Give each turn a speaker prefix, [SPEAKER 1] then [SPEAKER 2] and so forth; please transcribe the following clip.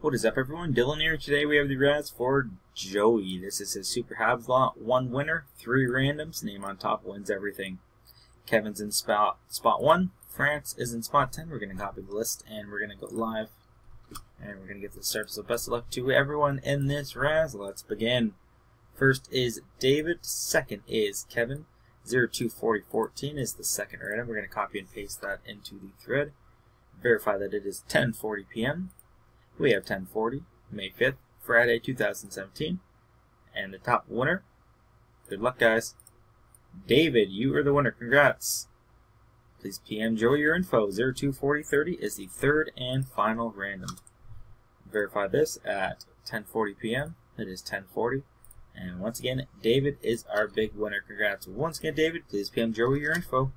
[SPEAKER 1] What is up, everyone? Dylan here. Today we have the razz for Joey. This is his Super Habs lot. One winner, three randoms. Name on top wins everything. Kevin's in spot spot one. France is in spot ten. We're gonna copy the list and we're gonna go live. And we're gonna get this started. So best of luck to everyone in this razz. Let's begin. First is David. Second is Kevin. 024014 is the second random. We're gonna copy and paste that into the thread. Verify that it is 10:40 p.m. We have 1040, May 5th, Friday 2017. And the top winner, good luck guys. David, you are the winner. Congrats. Please PM Joey your info. 024030 is the third and final random. Verify this at 1040 p.m. It is 1040. And once again, David is our big winner. Congrats. Once again, David, please PM Joey your info.